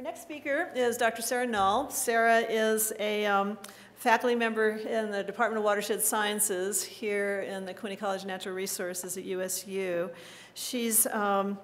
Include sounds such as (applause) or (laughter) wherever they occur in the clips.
Our next speaker is Dr. Sarah Null. Sarah is a um, faculty member in the Department of Watershed Sciences here in the Quinney College of Natural Resources at USU. She's um,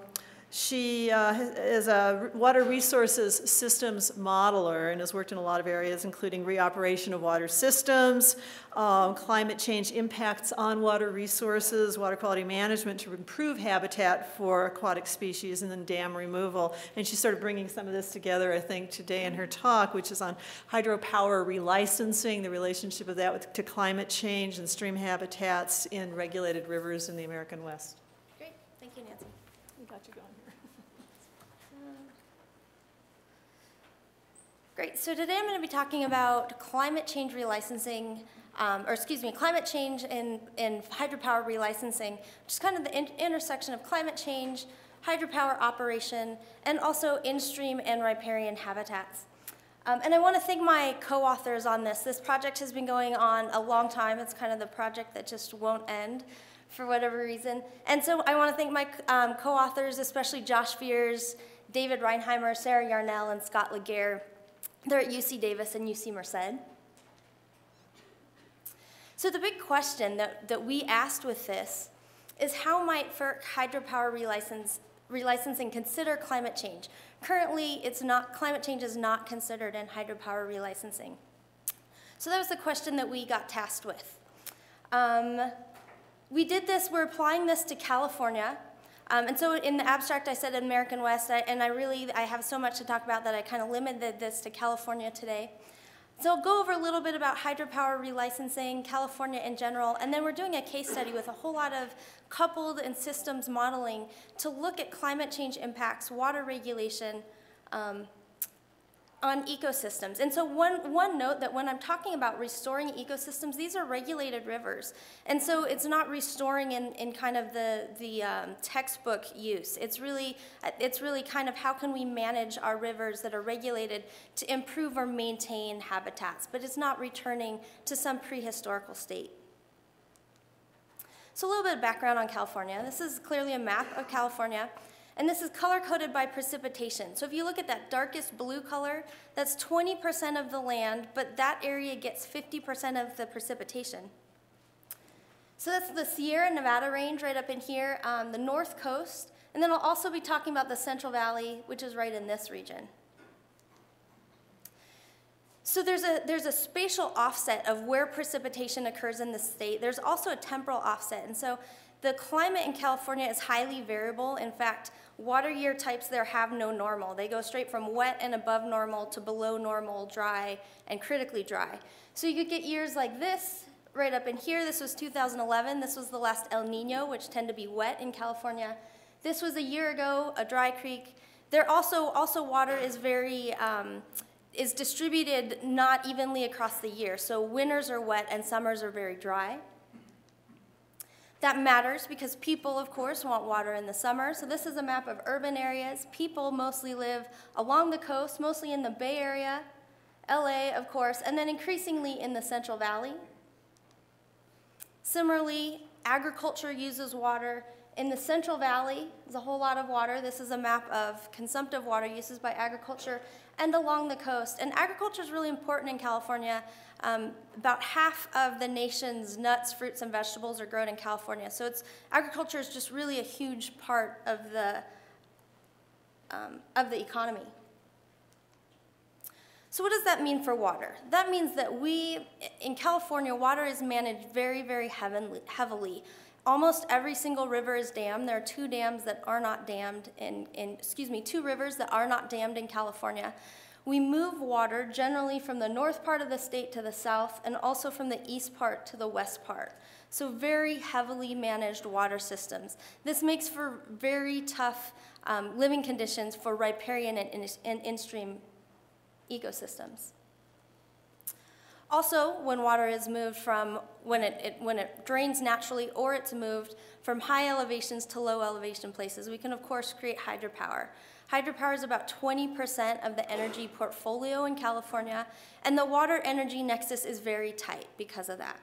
she uh, is a water resources systems modeler and has worked in a lot of areas, including reoperation of water systems, um, climate change impacts on water resources, water quality management to improve habitat for aquatic species, and then dam removal. And she's sort of bringing some of this together, I think, today in her talk, which is on hydropower relicensing, the relationship of that with, to climate change and stream habitats in regulated rivers in the American West. Great, thank you, Nancy. We got you going here. Great, so today I'm going to be talking about climate change relicensing, um, or excuse me, climate change in, in hydropower relicensing, which is kind of the in intersection of climate change, hydropower operation, and also in-stream and riparian habitats. Um, and I want to thank my co-authors on this. This project has been going on a long time. It's kind of the project that just won't end for whatever reason. And so I want to thank my um, co-authors, especially Josh Viers, David Rheinheimer, Sarah Yarnell, and Scott Ligare. They're at UC Davis and UC Merced. So the big question that, that we asked with this is how might FERC hydropower relicense, relicensing consider climate change? Currently, it's not, climate change is not considered in hydropower relicensing. So that was the question that we got tasked with. Um, we did this, we're applying this to California, um, and so in the abstract, I said American West, I, and I really, I have so much to talk about that I kind of limited this to California today. So I'll go over a little bit about hydropower relicensing, California in general, and then we're doing a case study with a whole lot of coupled and systems modeling to look at climate change impacts, water regulation, um, on ecosystems. And so one, one note that when I'm talking about restoring ecosystems, these are regulated rivers. And so it's not restoring in, in kind of the, the um, textbook use. It's really, it's really kind of how can we manage our rivers that are regulated to improve or maintain habitats, but it's not returning to some prehistorical state. So a little bit of background on California. This is clearly a map of California. And this is color coded by precipitation. So if you look at that darkest blue color, that's 20% of the land, but that area gets 50% of the precipitation. So that's the Sierra Nevada range right up in here, um, the north coast, and then I'll also be talking about the Central Valley, which is right in this region. So there's a, there's a spatial offset of where precipitation occurs in the state. There's also a temporal offset. And so the climate in California is highly variable. In fact, water year types there have no normal. They go straight from wet and above normal to below normal, dry, and critically dry. So you could get years like this, right up in here. This was 2011. This was the last El Nino, which tend to be wet in California. This was a year ago, a dry creek. There also, also water is very, um, is distributed not evenly across the year. So winters are wet and summers are very dry. That matters because people, of course, want water in the summer. So this is a map of urban areas. People mostly live along the coast, mostly in the Bay Area, LA, of course, and then increasingly in the Central Valley. Similarly, agriculture uses water. In the Central Valley, there's a whole lot of water. This is a map of consumptive water uses by agriculture and along the coast. And agriculture is really important in California um, about half of the nation's nuts, fruits, and vegetables are grown in California. So it's, agriculture is just really a huge part of the, um, of the economy. So what does that mean for water? That means that we, in California, water is managed very, very heavily. Almost every single river is dammed. There are two dams that are not dammed in, in excuse me, two rivers that are not dammed in California. We move water generally from the north part of the state to the south and also from the east part to the west part. So very heavily managed water systems. This makes for very tough um, living conditions for riparian and in-stream ecosystems. Also, when water is moved from, when it, it, when it drains naturally or it's moved from high elevations to low elevation places, we can of course create hydropower. Hydropower is about 20% of the energy portfolio in California, and the water energy nexus is very tight because of that.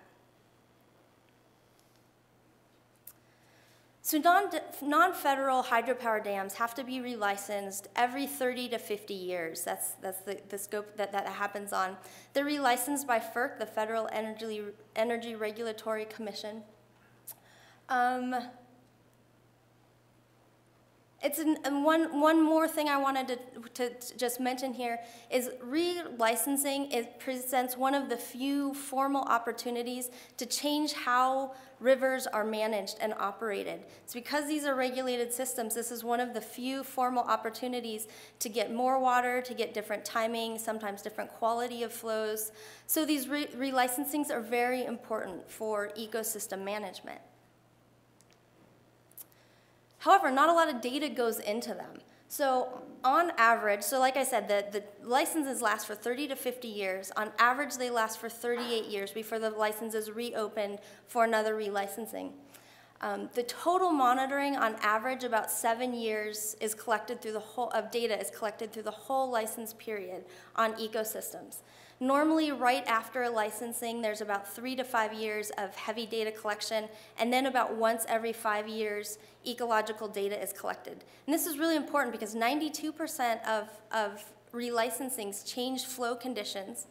So non, non-federal hydropower dams have to be relicensed every 30 to 50 years. That's, that's the, the scope that that happens on. They're relicensed by FERC, the Federal Energy, Energy Regulatory Commission. Um, it's an, and one, one more thing I wanted to, to just mention here is relicensing it presents one of the few formal opportunities to change how rivers are managed and operated. It's because these are regulated systems, this is one of the few formal opportunities to get more water, to get different timing, sometimes different quality of flows. So these re relicensings are very important for ecosystem management. However, not a lot of data goes into them. So on average, so like I said, the, the licenses last for 30 to 50 years. On average, they last for 38 years before the license is reopened for another relicensing. Um, the total monitoring on average about seven years is collected through the whole of data is collected through the whole license period on ecosystems. Normally, right after a licensing, there's about three to five years of heavy data collection, and then about once every five years, ecological data is collected. And this is really important because 92% of, of relicensings change flow conditions.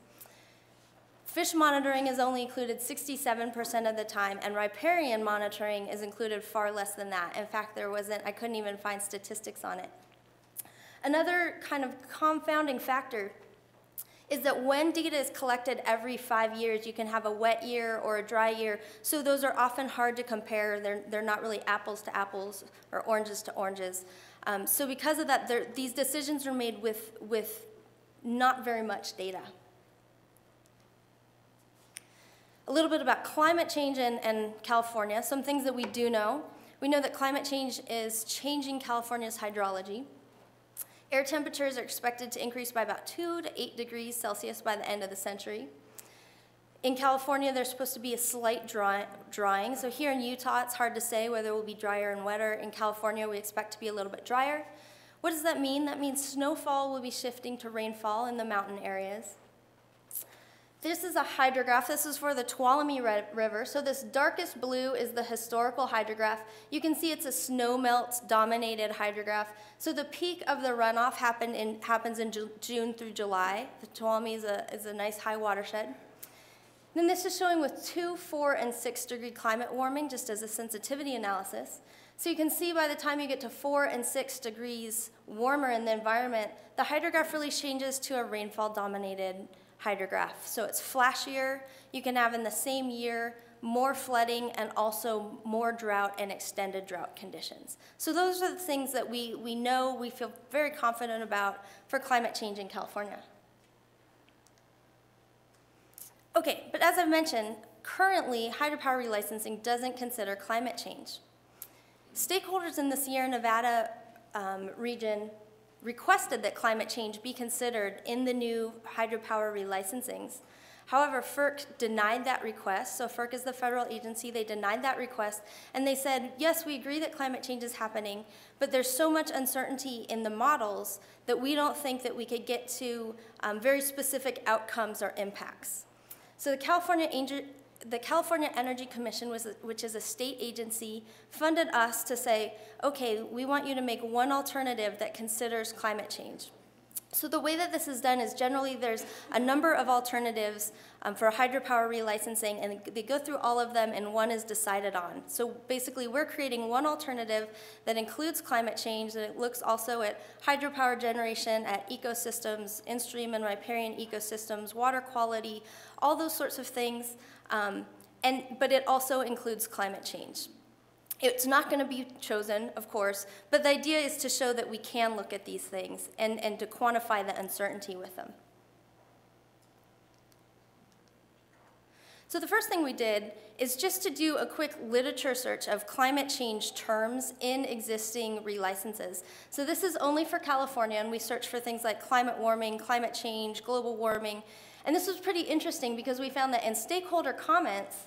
Fish monitoring is only included 67% of the time, and riparian monitoring is included far less than that. In fact, there wasn't, I couldn't even find statistics on it. Another kind of confounding factor is that when data is collected every five years, you can have a wet year or a dry year. So those are often hard to compare. They're, they're not really apples to apples or oranges to oranges. Um, so because of that, these decisions are made with, with not very much data. A little bit about climate change in, California, some things that we do know. We know that climate change is changing California's hydrology. Air temperatures are expected to increase by about 2 to 8 degrees Celsius by the end of the century. In California, there's supposed to be a slight dry, drying. So here in Utah, it's hard to say whether it will be drier and wetter. In California, we expect to be a little bit drier. What does that mean? That means snowfall will be shifting to rainfall in the mountain areas. This is a hydrograph. This is for the Tuolumne River. So this darkest blue is the historical hydrograph. You can see it's a snowmelt dominated hydrograph. So the peak of the runoff happened in, happens in Ju June through July. The Tuolumne is a, is a nice high watershed. Then this is showing with two, four, and six degree climate warming just as a sensitivity analysis. So you can see by the time you get to four and six degrees warmer in the environment, the hydrograph really changes to a rainfall dominated hydrograph. So it's flashier. You can have in the same year more flooding and also more drought and extended drought conditions. So those are the things that we, we know, we feel very confident about for climate change in California. Okay, but as I've mentioned, currently hydropower relicensing doesn't consider climate change. Stakeholders in the Sierra Nevada um, region requested that climate change be considered in the new hydropower relicensings. However, FERC denied that request. So FERC is the federal agency. They denied that request. And they said, yes, we agree that climate change is happening, but there's so much uncertainty in the models that we don't think that we could get to um, very specific outcomes or impacts. So the California the California Energy Commission, was, which is a state agency, funded us to say, okay, we want you to make one alternative that considers climate change. So the way that this is done is generally there's a number of alternatives um, for hydropower relicensing, and they go through all of them, and one is decided on. So basically, we're creating one alternative that includes climate change, that it looks also at hydropower generation, at ecosystems, in-stream and riparian ecosystems, water quality, all those sorts of things. Um, and, but it also includes climate change. It's not going to be chosen, of course, but the idea is to show that we can look at these things and, and to quantify the uncertainty with them. So the first thing we did is just to do a quick literature search of climate change terms in existing relicenses. So this is only for California, and we searched for things like climate warming, climate change, global warming, and this was pretty interesting because we found that in stakeholder comments,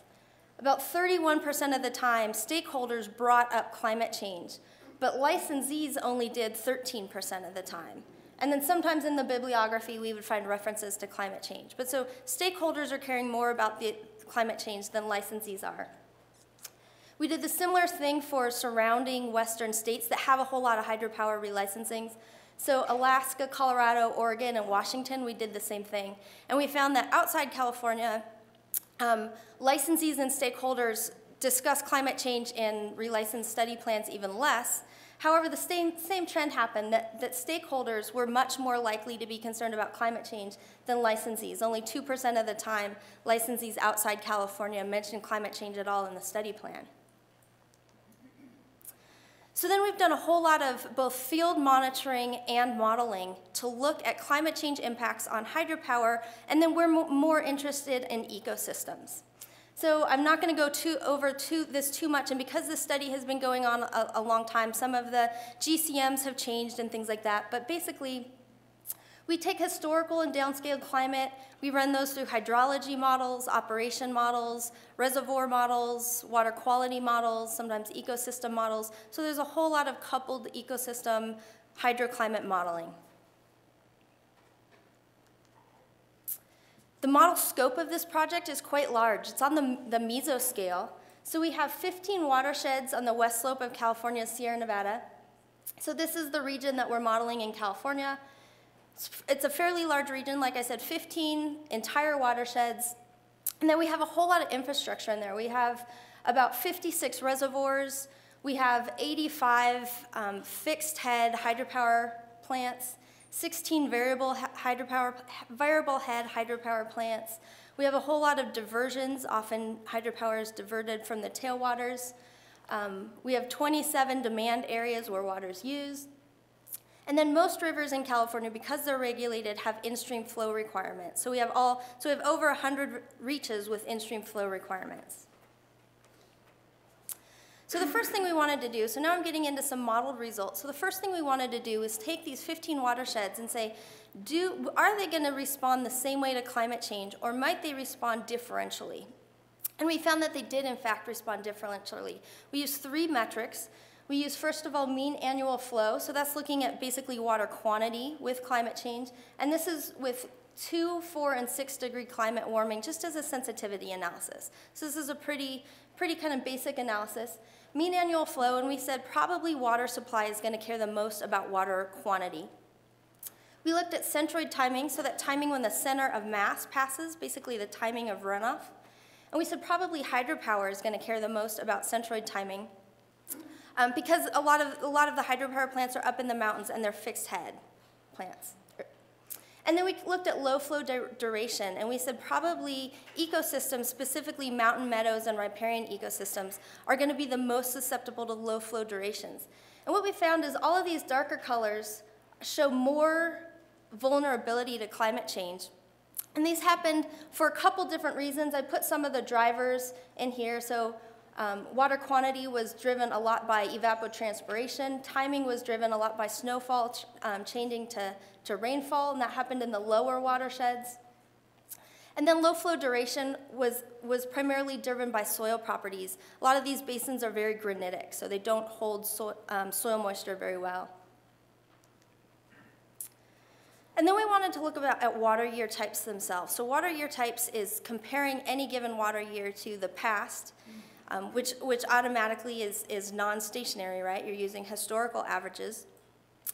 about 31% of the time, stakeholders brought up climate change, but licensees only did 13% of the time. And then sometimes in the bibliography, we would find references to climate change. But so stakeholders are caring more about the climate change than licensees are. We did the similar thing for surrounding western states that have a whole lot of hydropower relicensings. So Alaska, Colorado, Oregon, and Washington, we did the same thing. And we found that outside California, um, licensees and stakeholders discuss climate change in relicensed study plans even less. However, the same, same trend happened that, that stakeholders were much more likely to be concerned about climate change than licensees. Only 2% of the time, licensees outside California mentioned climate change at all in the study plan. So then we've done a whole lot of both field monitoring and modeling to look at climate change impacts on hydropower, and then we're more interested in ecosystems. So I'm not going to go too, over to this too much, and because this study has been going on a, a long time, some of the GCMs have changed and things like that, but basically we take historical and downscaled climate, we run those through hydrology models, operation models, reservoir models, water quality models, sometimes ecosystem models. So there's a whole lot of coupled ecosystem hydroclimate modeling. The model scope of this project is quite large. It's on the, the mesoscale. So we have 15 watersheds on the west slope of California's Sierra Nevada. So this is the region that we're modeling in California. It's a fairly large region, like I said, 15 entire watersheds. And then we have a whole lot of infrastructure in there. We have about 56 reservoirs. We have 85 um, fixed head hydropower plants, 16 variable hydropower, variable head hydropower plants. We have a whole lot of diversions. Often hydropower is diverted from the tailwaters. Um, we have 27 demand areas where water is used. And then most rivers in California, because they're regulated, have in-stream flow requirements. So we have all, so we have over 100 reaches with in-stream flow requirements. So the first thing we wanted to do, so now I'm getting into some modeled results. So the first thing we wanted to do is take these 15 watersheds and say, do, are they gonna respond the same way to climate change or might they respond differentially? And we found that they did in fact respond differentially. We used three metrics. We use, first of all, mean annual flow. So that's looking at basically water quantity with climate change. And this is with two, four, and six degree climate warming, just as a sensitivity analysis. So this is a pretty, pretty kind of basic analysis. Mean annual flow, and we said probably water supply is going to care the most about water quantity. We looked at centroid timing, so that timing when the center of mass passes, basically the timing of runoff. And we said probably hydropower is going to care the most about centroid timing um, because a lot, of, a lot of the hydropower plants are up in the mountains and they're fixed head plants. And then we looked at low flow duration, and we said probably ecosystems, specifically mountain meadows and riparian ecosystems, are going to be the most susceptible to low flow durations. And what we found is all of these darker colors show more vulnerability to climate change. And these happened for a couple different reasons. I put some of the drivers in here. So um, water quantity was driven a lot by evapotranspiration. Timing was driven a lot by snowfall ch um, changing to, to rainfall, and that happened in the lower watersheds. And then low flow duration was, was primarily driven by soil properties. A lot of these basins are very granitic, so they don't hold so, um, soil moisture very well. And then we wanted to look about, at water year types themselves. So water year types is comparing any given water year to the past um, which, which automatically is, is non-stationary, right? You're using historical averages.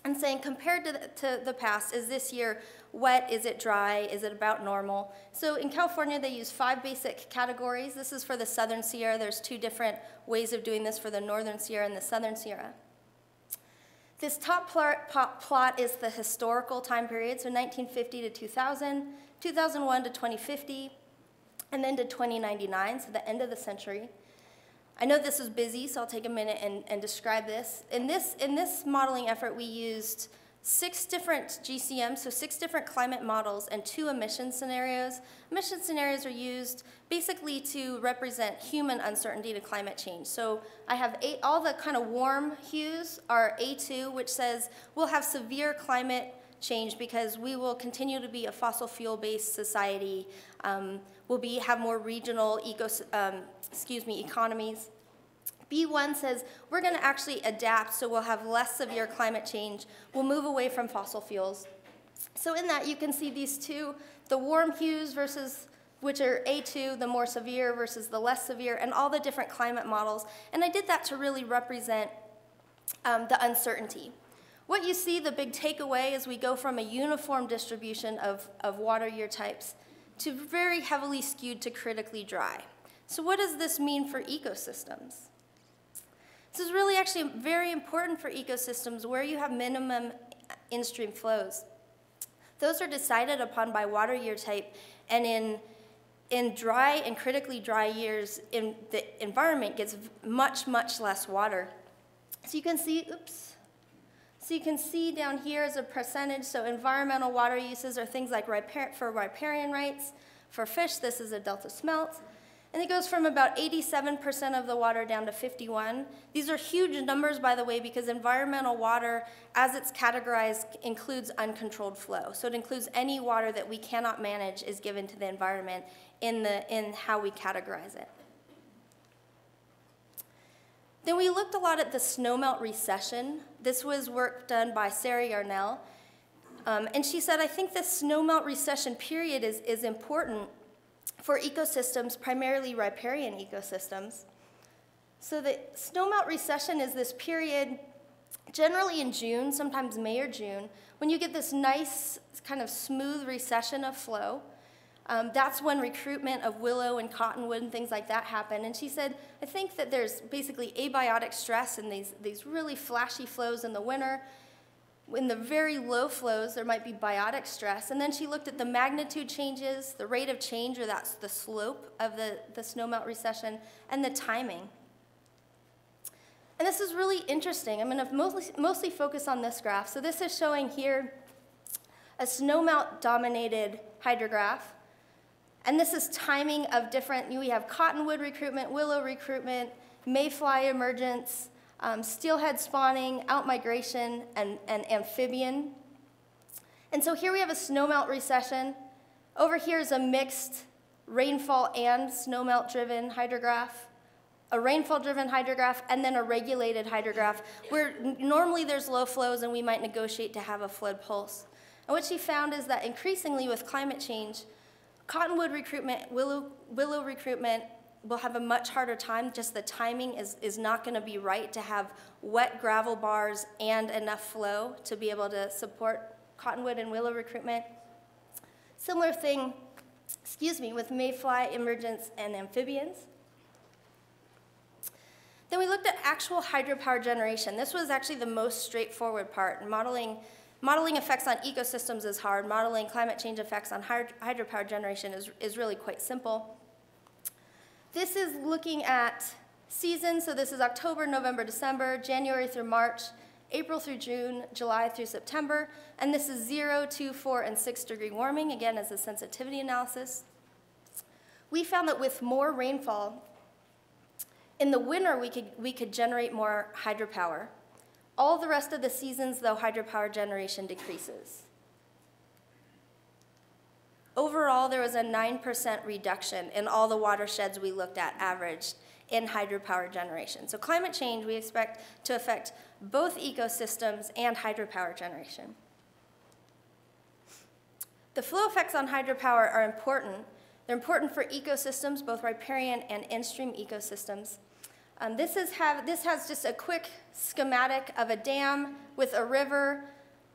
And saying, compared to the, to the past, is this year wet? Is it dry? Is it about normal? So in California, they use five basic categories. This is for the Southern Sierra. There's two different ways of doing this for the Northern Sierra and the Southern Sierra. This top plot is the historical time period, so 1950 to 2000, 2001 to 2050, and then to 2099, so the end of the century. I know this is busy, so I'll take a minute and, and describe this. In, this. in this modeling effort, we used six different GCMs, so six different climate models and two emission scenarios. Emission scenarios are used basically to represent human uncertainty to climate change. So I have eight, all the kind of warm hues are A2, which says we'll have severe climate change because we will continue to be a fossil fuel-based society. Um, we'll be, have more regional eco, um, excuse me, economies. B1 says we're going to actually adapt so we'll have less severe climate change. We'll move away from fossil fuels. So in that you can see these two, the warm hues versus which are A2, the more severe versus the less severe, and all the different climate models. And I did that to really represent um, the uncertainty. What you see, the big takeaway, is we go from a uniform distribution of, of water year types to very heavily skewed to critically dry. So what does this mean for ecosystems? This is really actually very important for ecosystems where you have minimum in-stream flows. Those are decided upon by water year type, and in, in dry and critically dry years, in, the environment gets much, much less water. So you can see, oops, so you can see down here is a percentage, so environmental water uses are things like ripar for riparian rights. For fish, this is a delta smelt. And it goes from about 87% of the water down to 51. These are huge numbers, by the way, because environmental water, as it's categorized, includes uncontrolled flow. So it includes any water that we cannot manage is given to the environment in, the, in how we categorize it. Then we looked a lot at the snowmelt recession. This was work done by Sarah Yarnell. Um, and she said, I think the snowmelt recession period is, is important for ecosystems, primarily riparian ecosystems. So the snowmelt recession is this period, generally in June, sometimes May or June, when you get this nice kind of smooth recession of flow. Um, that's when recruitment of willow and cottonwood and things like that happen. And she said, I think that there's basically abiotic stress in these, these really flashy flows in the winter, in the very low flows, there might be biotic stress. And then she looked at the magnitude changes, the rate of change, or that's the slope of the, the snowmelt recession, and the timing. And this is really interesting. I'm going to mostly, mostly focus on this graph. So this is showing here a snowmelt-dominated hydrograph. And this is timing of different, we have cottonwood recruitment, willow recruitment, mayfly emergence, um, steelhead spawning, outmigration, and, and amphibian. And so here we have a snowmelt recession. Over here is a mixed rainfall and snowmelt-driven hydrograph, a rainfall-driven hydrograph, and then a regulated hydrograph, where normally there's low flows and we might negotiate to have a flood pulse. And what she found is that increasingly with climate change, cottonwood recruitment, willow, willow recruitment, will have a much harder time. Just the timing is, is not going to be right to have wet gravel bars and enough flow to be able to support cottonwood and willow recruitment. Similar thing, excuse me, with mayfly emergence and amphibians. Then we looked at actual hydropower generation. This was actually the most straightforward part. Modeling, modeling effects on ecosystems is hard. Modeling climate change effects on hydropower generation is, is really quite simple. This is looking at seasons, so this is October, November, December, January through March, April through June, July through September, and this is 0, 2, 4, and 6 degree warming, again as a sensitivity analysis. We found that with more rainfall, in the winter we could, we could generate more hydropower. All the rest of the seasons, though, hydropower generation decreases. Overall, there was a 9% reduction in all the watersheds we looked at averaged in hydropower generation. So climate change we expect to affect both ecosystems and hydropower generation. The flow effects on hydropower are important. They're important for ecosystems, both riparian and in-stream ecosystems. Um, this, is have, this has just a quick schematic of a dam with a river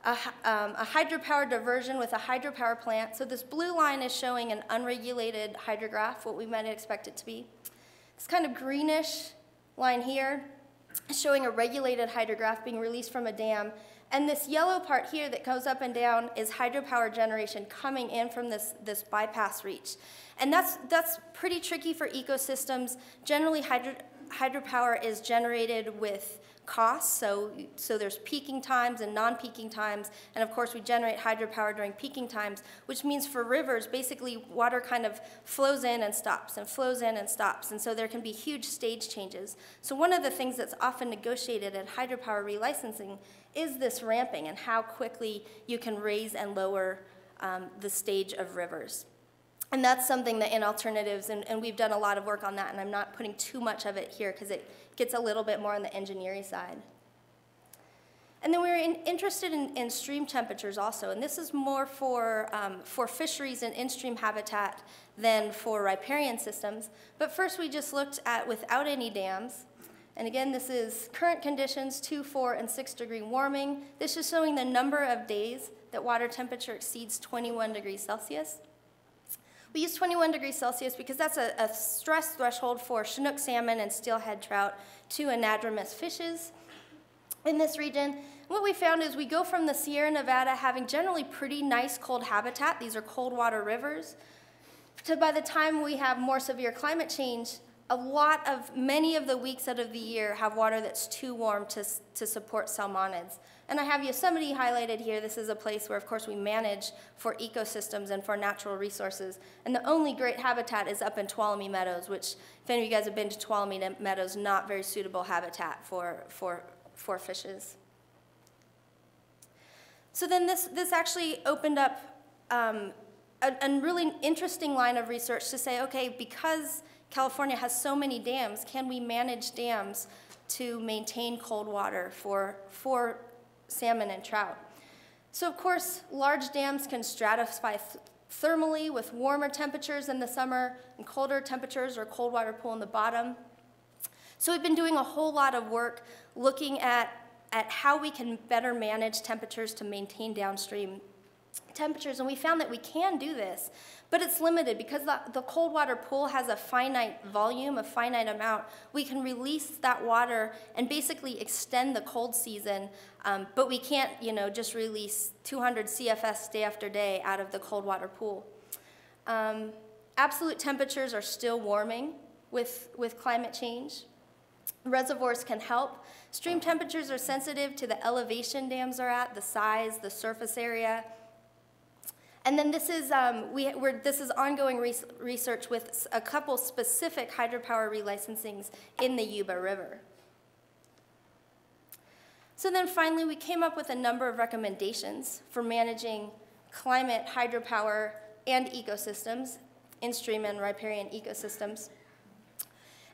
a, um, a hydropower diversion with a hydropower plant. So this blue line is showing an unregulated hydrograph, what we might expect it to be. This kind of greenish line here is showing a regulated hydrograph being released from a dam. And this yellow part here that goes up and down is hydropower generation coming in from this, this bypass reach. And that's, that's pretty tricky for ecosystems. Generally, hydro, hydropower is generated with costs. So, so there's peaking times and non-peaking times. And of course, we generate hydropower during peaking times, which means for rivers, basically water kind of flows in and stops and flows in and stops. And so there can be huge stage changes. So one of the things that's often negotiated in hydropower relicensing is this ramping and how quickly you can raise and lower um, the stage of rivers. And that's something that in alternatives, and, and we've done a lot of work on that, and I'm not putting too much of it here because it gets a little bit more on the engineering side. And then we were in, interested in, in stream temperatures also, and this is more for, um, for fisheries and in-stream habitat than for riparian systems. But first, we just looked at without any dams. And again, this is current conditions, 2, 4, and 6 degree warming. This is showing the number of days that water temperature exceeds 21 degrees Celsius. We use 21 degrees Celsius because that's a, a stress threshold for Chinook salmon and steelhead trout, two anadromous fishes in this region. What we found is we go from the Sierra Nevada having generally pretty nice cold habitat, these are cold water rivers, to by the time we have more severe climate change, a lot of, many of the weeks out of the year have water that's too warm to, to support salmonids. And I have Yosemite highlighted here. This is a place where, of course, we manage for ecosystems and for natural resources. And the only great habitat is up in Tuolumne Meadows, which, if any of you guys have been to Tuolumne Meadows, not very suitable habitat for, for, for fishes. So then this, this actually opened up um, a, a really interesting line of research to say, okay, because California has so many dams, can we manage dams to maintain cold water for, for salmon and trout? So of course, large dams can stratify th thermally with warmer temperatures in the summer and colder temperatures or cold water pool in the bottom. So we've been doing a whole lot of work looking at, at how we can better manage temperatures to maintain downstream temperatures, and we found that we can do this, but it's limited because the, the, cold water pool has a finite volume, a finite amount. We can release that water and basically extend the cold season, um, but we can't, you know, just release 200 CFS day after day out of the cold water pool. Um, absolute temperatures are still warming with, with climate change. Reservoirs can help. Stream temperatures are sensitive to the elevation dams are at, the size, the surface area, and then this is, um, we, are this is ongoing res research with a couple specific hydropower relicensings in the Yuba River. So then finally, we came up with a number of recommendations for managing climate, hydropower, and ecosystems, in-stream and riparian ecosystems.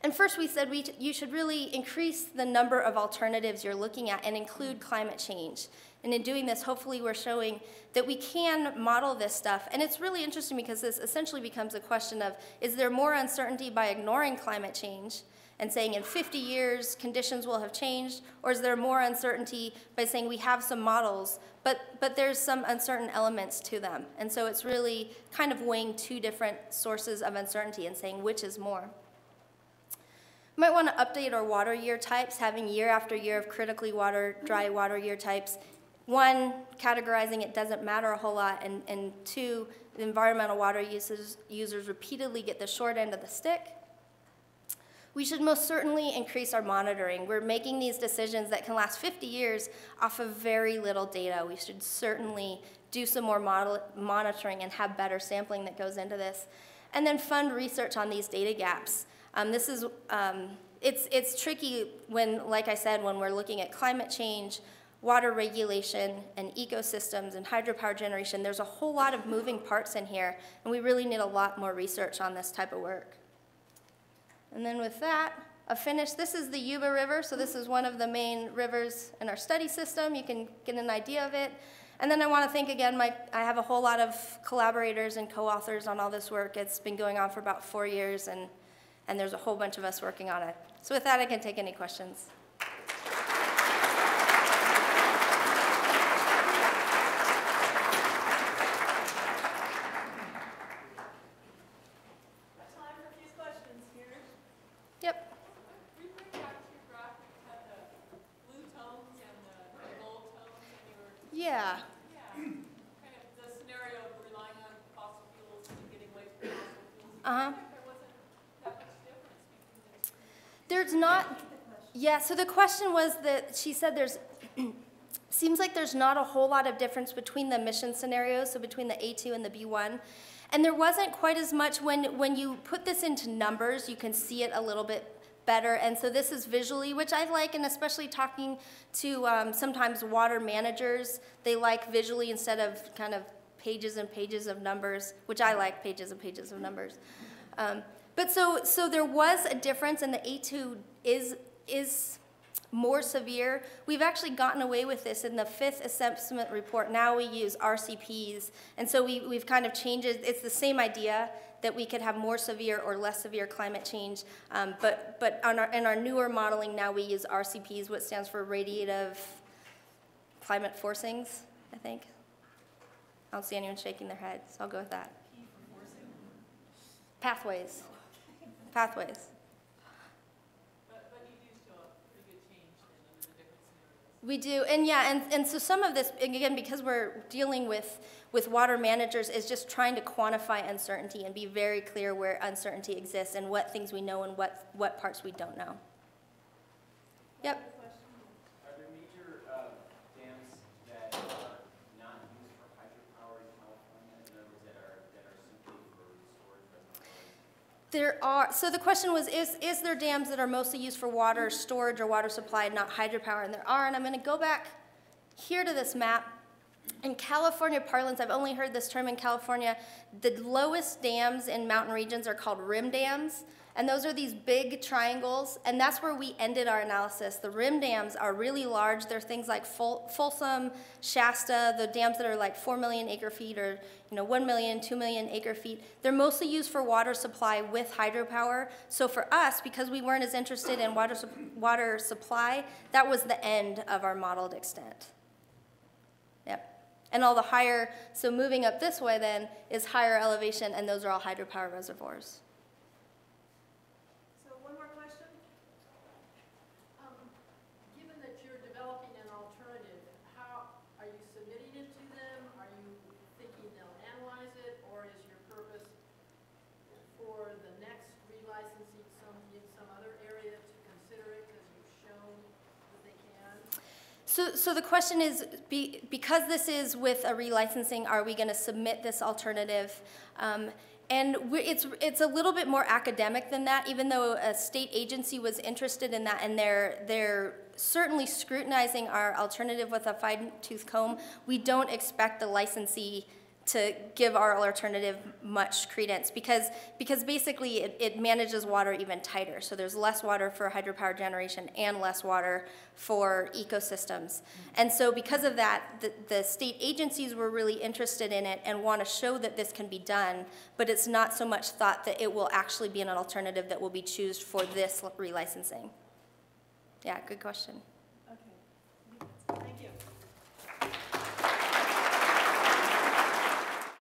And first we said we you should really increase the number of alternatives you're looking at and include climate change. And in doing this, hopefully we're showing that we can model this stuff. And it's really interesting because this essentially becomes a question of, is there more uncertainty by ignoring climate change and saying in 50 years conditions will have changed, or is there more uncertainty by saying we have some models, but, but there's some uncertain elements to them. And so it's really kind of weighing two different sources of uncertainty and saying which is more. Might want to update our water year types, having year after year of critically water, dry water year types. One, categorizing it doesn't matter a whole lot, and, and two, environmental water users, users repeatedly get the short end of the stick. We should most certainly increase our monitoring. We're making these decisions that can last 50 years off of very little data. We should certainly do some more model, monitoring and have better sampling that goes into this. And then fund research on these data gaps. Um, this is, um, it's, it's tricky when, like I said, when we're looking at climate change, water regulation, and ecosystems, and hydropower generation. There's a whole lot of moving parts in here, and we really need a lot more research on this type of work. And then with that, a finish. This is the Yuba River, so this is one of the main rivers in our study system. You can get an idea of it. And then I want to thank again, my, I have a whole lot of collaborators and co-authors on all this work. It's been going on for about four years, and and there's a whole bunch of us working on it. So with that, I can take any questions. Yep. Yeah. Uh-huh. There's not, yeah, so the question was that she said there's, (clears throat) seems like there's not a whole lot of difference between the mission scenarios, so between the A2 and the B1. And there wasn't quite as much when, when you put this into numbers, you can see it a little bit better. And so this is visually, which I like, and especially talking to um, sometimes water managers, they like visually instead of kind of pages and pages of numbers, which I like pages and pages of numbers. Um, but so, so there was a difference, and the A2 is, is more severe. We've actually gotten away with this in the fifth assessment report. Now we use RCPs. And so we, we've kind of changed it. It's the same idea that we could have more severe or less severe climate change. Um, but but on our, in our newer modeling now we use RCPs, what stands for radiative climate forcings, I think. I don't see anyone shaking their head, so I'll go with that. Pathways. Pathways. We do, and yeah, and, and so some of this, again, because we're dealing with, with water managers, is just trying to quantify uncertainty and be very clear where uncertainty exists and what things we know and what, what parts we don't know. Yep. Are there major uh, dams that are not used for hydropower in California, in other words, that are, that are simply for storage reservoirs? There are, so the question was, is, is there dams that are mostly used for water storage or water supply, and not hydropower? And there are, and I'm gonna go back here to this map. In California parlance, I've only heard this term in California, the lowest dams in mountain regions are called rim dams. And those are these big triangles, and that's where we ended our analysis. The rim dams are really large. They're things like Fol- Folsom, Shasta, the dams that are like 4 million acre feet or you know 1 million, 2 million acre feet. They're mostly used for water supply with hydropower. So for us, because we weren't as interested in water, sup- water supply, that was the end of our modeled extent. And all the higher, so moving up this way then is higher elevation, and those are all hydropower reservoirs. So one more question? Um, Given that you're developing an alternative, how, are you submitting it to them? Are you thinking they'll analyze it? Or is your purpose for the next relicensing some, in some other area to consider it because you've shown that they can? So, so the question is, be, because this is with a relicensing, are we going to submit this alternative? Um, and it's, it's a little bit more academic than that, even though a state agency was interested in that, and they're, they're certainly scrutinizing our alternative with a fine-tooth comb. We don't expect the licensee to give our alternative much credence because, because basically it, it manages water even tighter. So there's less water for hydropower generation and less water for ecosystems. And so because of that, the, the state agencies were really interested in it and want to show that this can be done, but it's not so much thought that it will actually be an alternative that will be chosen for this relicensing. Yeah, good question. Okay. Thank you.